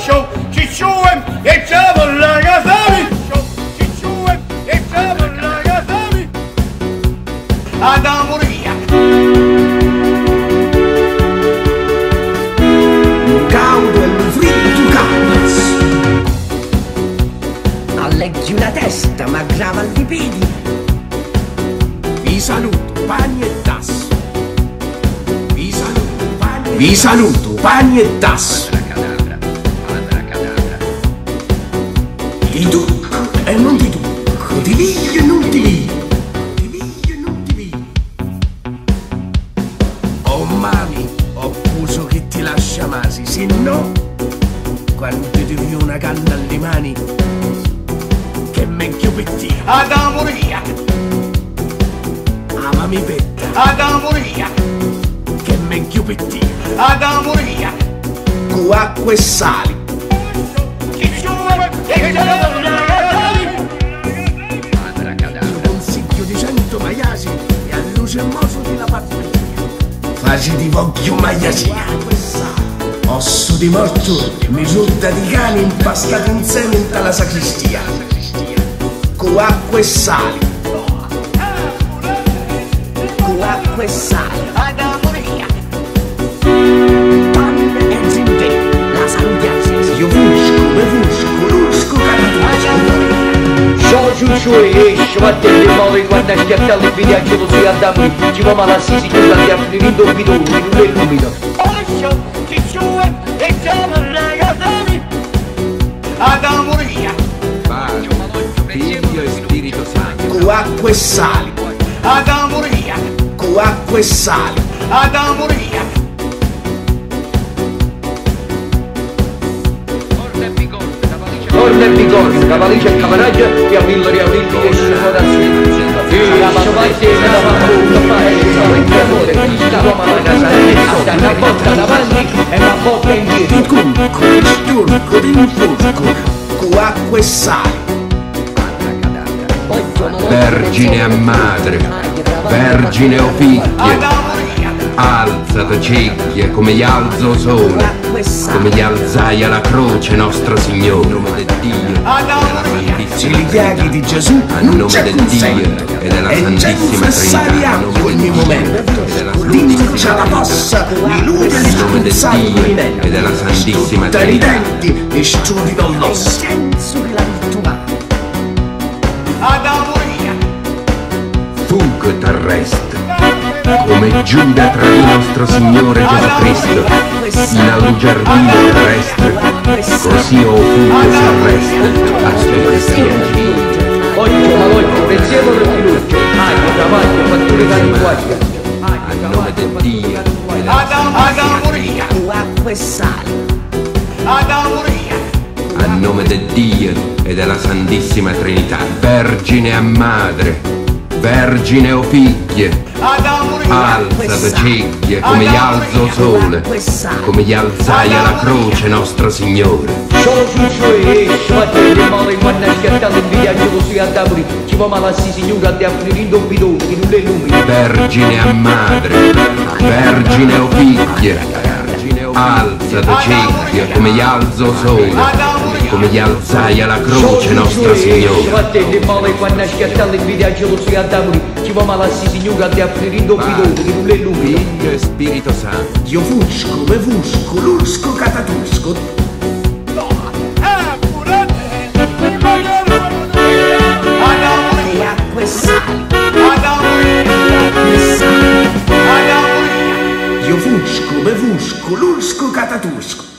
show, ci trzeba dla gazami. Show, ci czułem, jak trzeba dla gazami. Adamuria. Caudo e lo fritto calmas. Alleghi una testa, ma grava i piedi. Vi saluto, pani e tasso. E Vi saluto, pani e tasso. Ti tocco e non ti tocco, ti piglio e non ti piglio. Ti piglio e non ti piglio. Oh mami, ho fuso che ti lascia masi, se no, quando ti devi una canna alle mani, che meglio per te. Adamuria. Amami petta, Adamuria. che meglio per te. Adamuria. Con acqua e sali, di cento maiasi e a luce moso di la patria. Facci di voglio maiasia. Osso di morto, misurda di cani impastati in seme alla sacristia. Con acqua e sali. Con acqua e sali. Ciuccio e scivatte le male quando schiatta le viaggi lo si andamoli ci va male si si chiude a finito un bidone in un illumido Show, ci czułem, jak trzeba dla gazami. Adamuria. Padre, Figlio e Spirito Santo. Con acqua e sali. Adamuria. Con acqua e sali. Adamuria. Corna e bigorno, cavalice e cavaraggia e a mille e a mille e e e sta una botta davanti e una botta indietro ti sturco, ti infusco. Con acqua e sali. Vergine a madre, vergine o figlie, Adamuria. alzate ciglia come gli alzo sali. come gli alzai alla croce Nostra Signore. A nome del Dio e. Se li Santissima chiaghi di Gesù A non nome c'è del. Dio e della Santissima Trinità. A nome momento. e della Dimmi Santissima c'è la possa, di lui e A nome del Dio e della Santissima Trinità. denti e studi dall'osso. Senso della virtù. Adamuria. Fug terrestre, come Giuda tradì nostro Signore Gesù Cristo in allugiardino terrestre, così o fugge terrestre a suoi cristiani. Occhio, ma occhio, pensiero del filuccio aglio, cavallo, fatture cani guaglia A nome del Dio e Adam. Con acqua e sali. Adamuria. a nome del Dio e della Santissima Trinità, Vergine a madre, Vergine o figlie, Adamuria. alzate ciglia come gli alzo sole, come gli alzai alla croce Nostro Signore. E le le Vergine a madre, Vergine o figlie, alzate ciglia come gli alzo sole, come gli alzai alla croce Nostro Signore. Scivatte le male quando schiatta le viaggi lo si andamoli ci va male si signora a finito un bidone in un illumido Figlio e Spirito Santo. Io fusco, me fusco, lusco, catatusco. Io fusco, me fusco, lusco, catatusco.